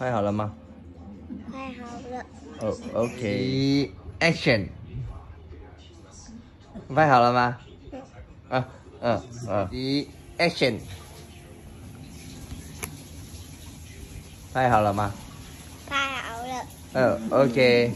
拍好了吗？拍好了，哦，OK，Action，拍好了吗？嗯嗯嗯，一 Action，拍好了吗？拍好了，嗯，OK。